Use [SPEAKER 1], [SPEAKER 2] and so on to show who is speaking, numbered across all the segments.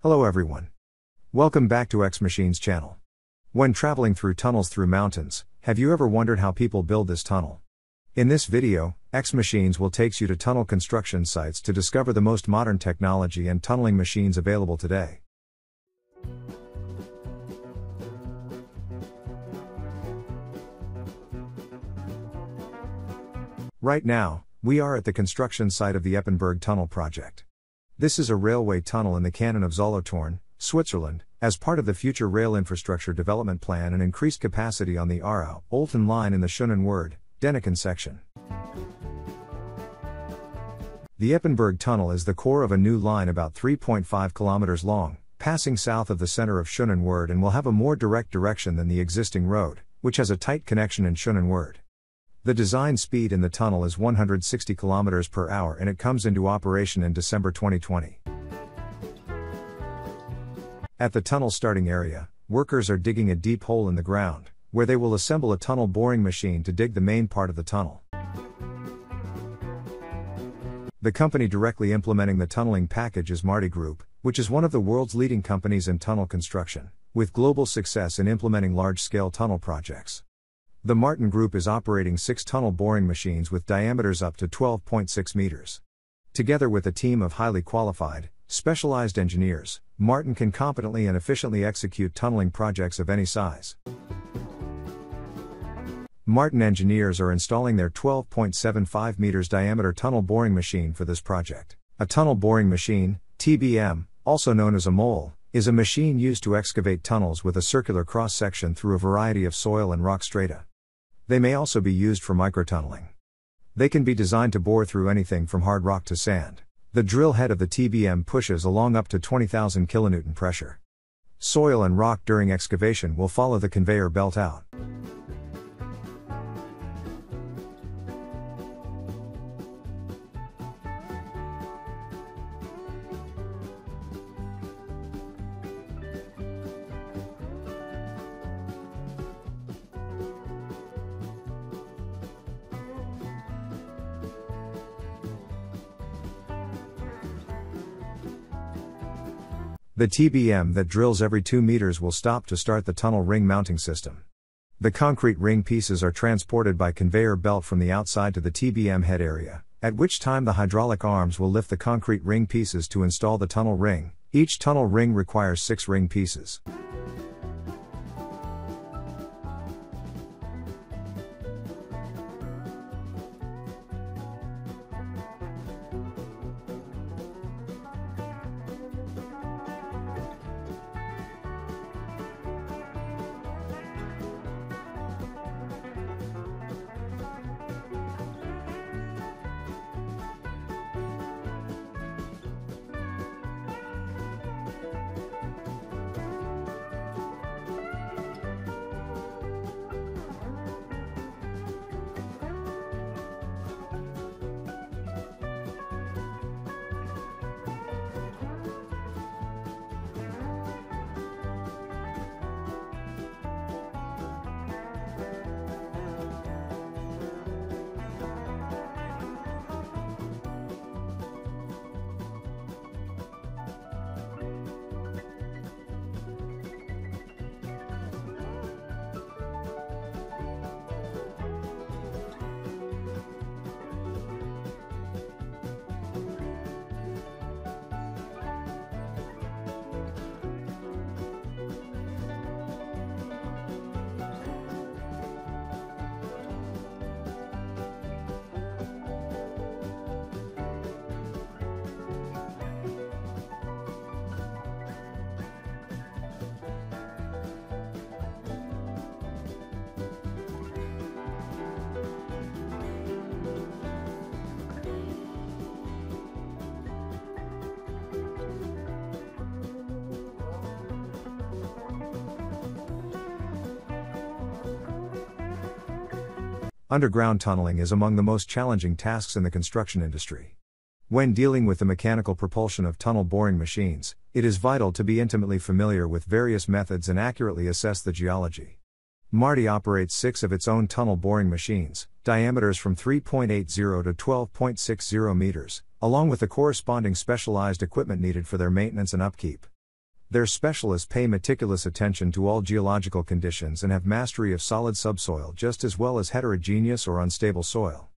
[SPEAKER 1] Hello everyone. Welcome back to X Machines channel. When traveling through tunnels through mountains, have you ever wondered how people build this tunnel? In this video, X Machines will takes you to tunnel construction sites to discover the most modern technology and tunneling machines available today. Right now, we are at the construction site of the Eppenberg Tunnel project. This is a railway tunnel in the canton of Solothurn, Switzerland, as part of the future rail infrastructure development plan and increased capacity on the Aarau Olten line in the Schönenwerd, Däniken section. The Eppenberg Tunnel is the core of a new line about 3.5 kilometers long, passing south of the center of Schönenwerd and will have a more direct direction than the existing road, which has a tight connection in Schönenwerd. The design speed in the tunnel is 160 km per hour and it comes into operation in December 2020. At the tunnel starting area, workers are digging a deep hole in the ground, where they will assemble a tunnel boring machine to dig the main part of the tunnel. The company directly implementing the tunneling package is Marti Group, which is one of the world's leading companies in tunnel construction, with global success in implementing large scale tunnel projects. The Marti Group is operating six tunnel boring machines with diameters up to 12.6 meters. Together with a team of highly qualified, specialized engineers, Marti can competently and efficiently execute tunneling projects of any size. Marti engineers are installing their 12.75 meters diameter tunnel boring machine for this project. A tunnel boring machine, TBM, also known as a mole, is a machine used to excavate tunnels with a circular cross section through a variety of soil and rock strata. They may also be used for microtunneling. They can be designed to bore through anything from hard rock to sand. The drill head of the TBM pushes along up to 20,000 kN pressure. Soil and rock during excavation will follow the conveyor belt out. The TBM that drills every 2 meters will stop to start the tunnel ring mounting system. The concrete ring pieces are transported by conveyor belt from the outside to the TBM head area, at which time the hydraulic arms will lift the concrete ring pieces to install the tunnel ring. Each tunnel ring requires 6 ring pieces. Underground tunneling is among the most challenging tasks in the construction industry. When dealing with the mechanical propulsion of tunnel boring machines, it is vital to be intimately familiar with various methods and accurately assess the geology. Marti operates six of its own tunnel boring machines, diameters from 3.80 to 12.60 meters, along with the corresponding specialized equipment needed for their maintenance and upkeep. Their specialists pay meticulous attention to all geological conditions and have mastery of solid subsoil just as well as heterogeneous or unstable soil.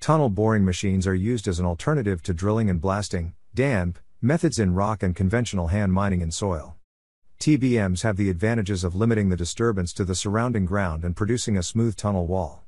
[SPEAKER 1] Tunnel boring machines are used as an alternative to drilling and blasting, damp, methods in rock and conventional hand mining in soil. TBMs have the advantages of limiting the disturbance to the surrounding ground and producing a smooth tunnel wall.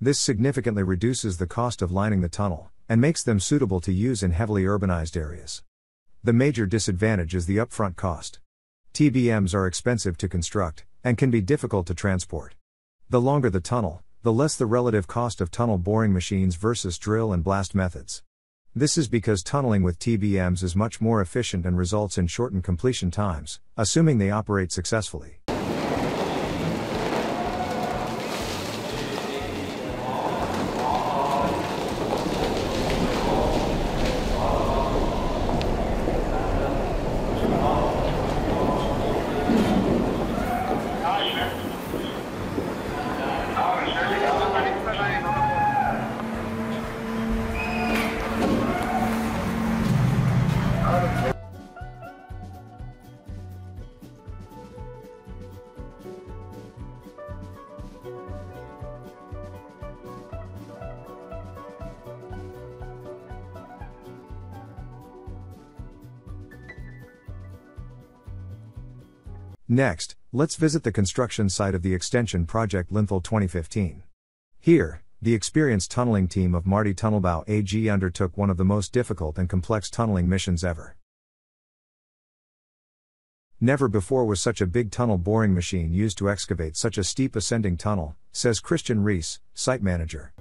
[SPEAKER 1] This significantly reduces the cost of lining the tunnel, and makes them suitable to use in heavily urbanized areas. The major disadvantage is the upfront cost. TBMs are expensive to construct, and can be difficult to transport. The longer the tunnel, the less the relative cost of tunnel boring machines versus drill and blast methods. This is because tunneling with TBMs is much more efficient and results in shortened completion times, assuming they operate successfully. Next, let's visit the construction site of the extension project Linthal 2015. Here, the experienced tunneling team of Marti Tunnelbau AG undertook one of the most difficult and complex tunneling missions ever. Never before was such a big tunnel boring machine used to excavate such a steep ascending tunnel, says Christian Rees, site manager.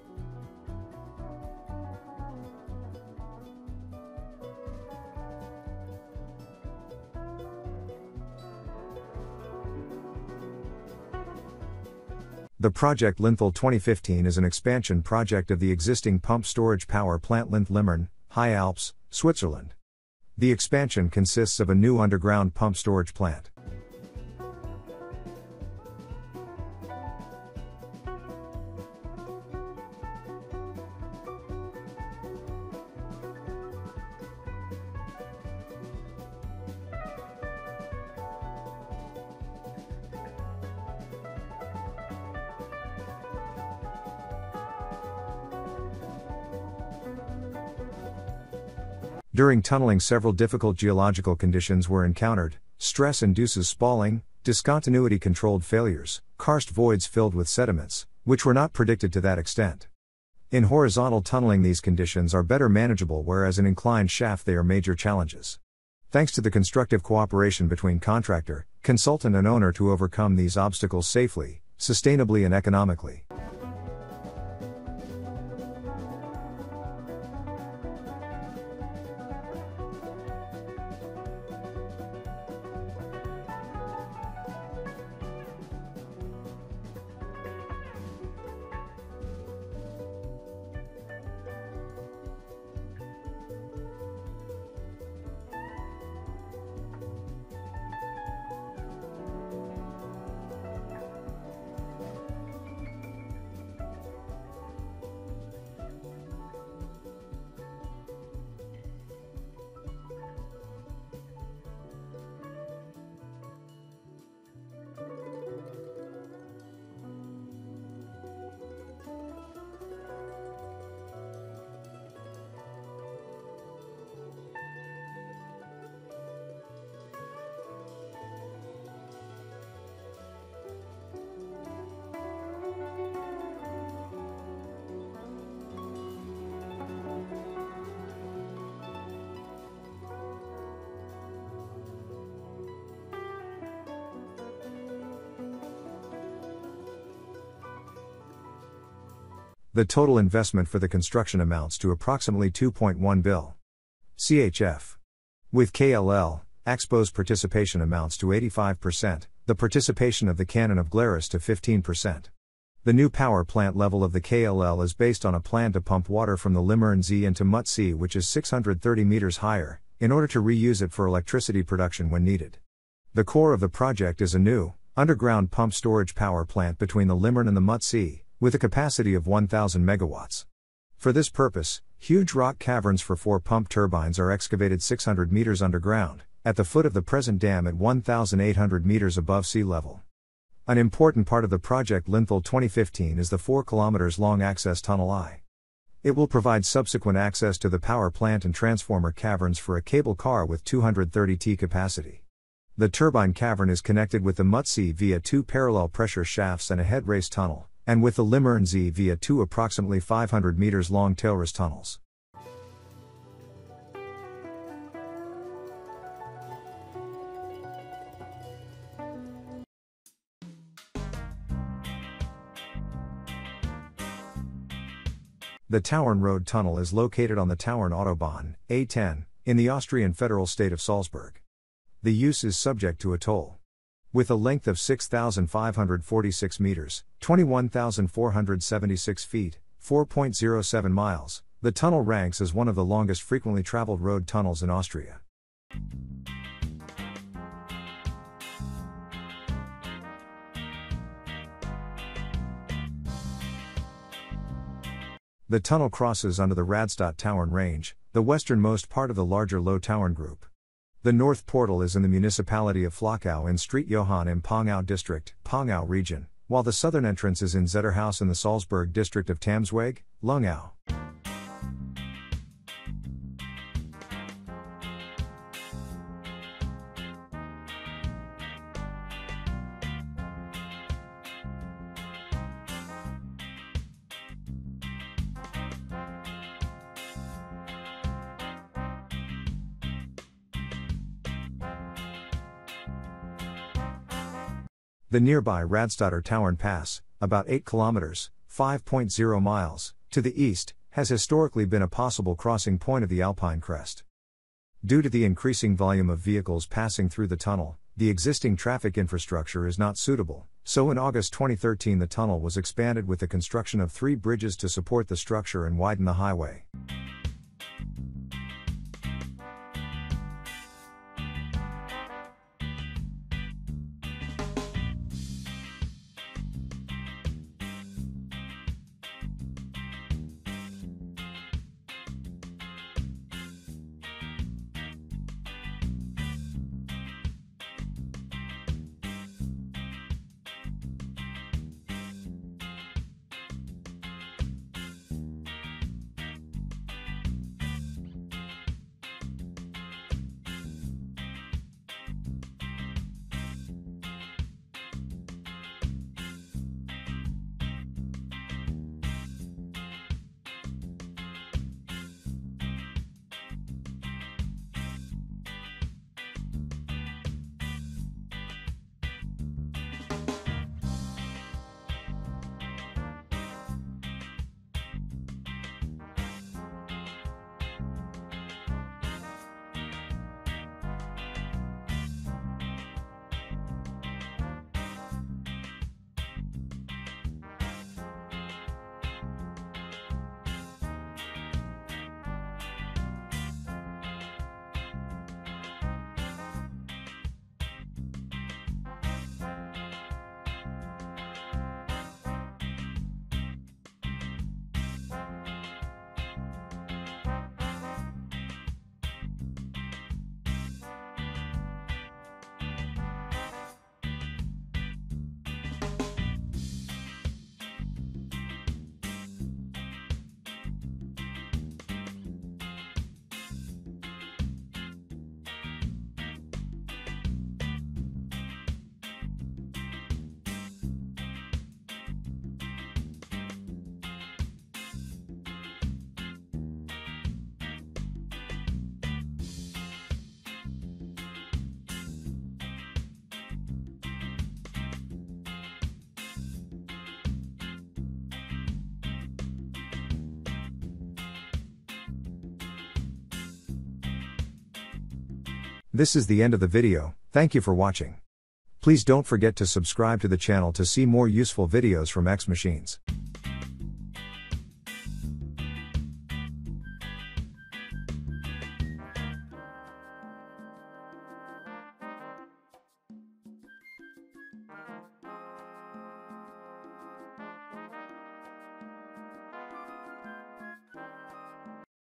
[SPEAKER 1] The project Linthal 2015 is an expansion project of the existing pump storage power plant Linth Limmern, High Alps, Switzerland. The expansion consists of a new underground pump storage plant. During tunneling, several difficult geological conditions were encountered stress induces spalling, discontinuity controlled failures, karst voids filled with sediments, which were not predicted to that extent. In horizontal tunneling, these conditions are better manageable, whereas in inclined shaft, they are major challenges. Thanks to the constructive cooperation between contractor, consultant, and owner to overcome these obstacles safely, sustainably, and economically. The total investment for the construction amounts to approximately 2.1 bill. CHF. With KLL, Axpo's participation amounts to 85%, the participation of the Canton of Glarus to 15%. The new power plant level of the KLL is based on a plan to pump water from the Limmernsee into Mutt Mut which is 630 meters higher, in order to reuse it for electricity production when needed. The core of the project is a new, underground pump storage power plant between the Limmern and the Mut with a capacity of 1,000 megawatts. For this purpose, huge rock caverns for four pump turbines are excavated 600 meters underground, at the foot of the present dam at 1,800 meters above sea level. An important part of the project Linthal 2015 is the 4 km long access tunnel I. It will provide subsequent access to the power plant and transformer caverns for a cable car with 230 T capacity. The turbine cavern is connected with the Muttsee via two parallel pressure shafts and a headrace tunnel, and with the Z via two approximately 500 meters long tailrace tunnels. The Tauern Road Tunnel is located on the Tauern Autobahn, A10, in the Austrian federal state of Salzburg. The use is subject to a toll. With a length of 6,546 meters, 21,476 feet, 4.07 miles, the tunnel ranks as one of the longest frequently traveled road tunnels in Austria. The tunnel crosses under the Radstadt Tauern Range, the westernmost part of the larger Low Tauern Group. The north portal is in the municipality of Flachau in Street Johann im Pongau district, Pongau region, while the southern entrance is in Zederhaus in the Salzburg district of Tamsweg, Lungau. The nearby Radstadter Tauern Pass, about 8 kilometers, 5.0 miles, to the east, has historically been a possible crossing point of the Alpine crest. Due to the increasing volume of vehicles passing through the tunnel, the existing traffic infrastructure is not suitable, so in August 2013 the tunnel was expanded with the construction of three bridges to support the structure and widen the highway. This is the end of the video, thank you for watching. Please don't forget to subscribe to the channel to see more useful videos from X Machines.